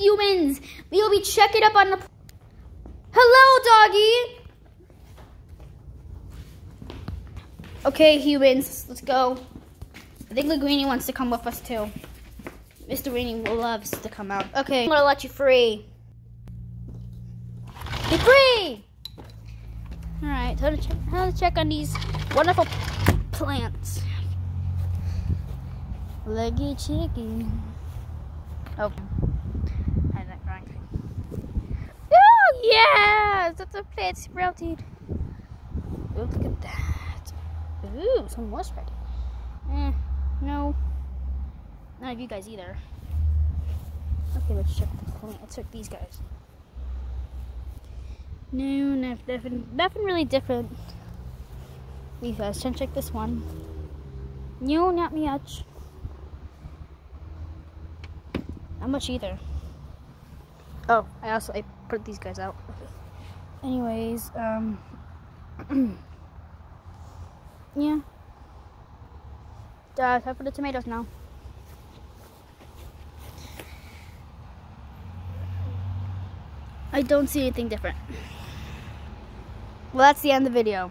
humans. We will be checking up on the. Hello, doggy. Okay, humans, let's go. I think Linguini wants to come with us too. Mr. Rainy loves to come out. Okay, I'm gonna let you free. Be free! Alright, time to check, time to check on these wonderful plants. Leggy chicken. Oh. Yes! That's a plant sprouted. Oh, look at that. Ooh, some was ready. Eh, no. None of you guys either. Okay, let's check the plant. Let's check these guys. No, nothing, nothing really different. You guys can check this one. No, not much. Not much either. Oh, I also I put these guys out. Anyways, um, yeah. Uh, time for the tomatoes now. I don't see anything different. Well, that's the end of the video.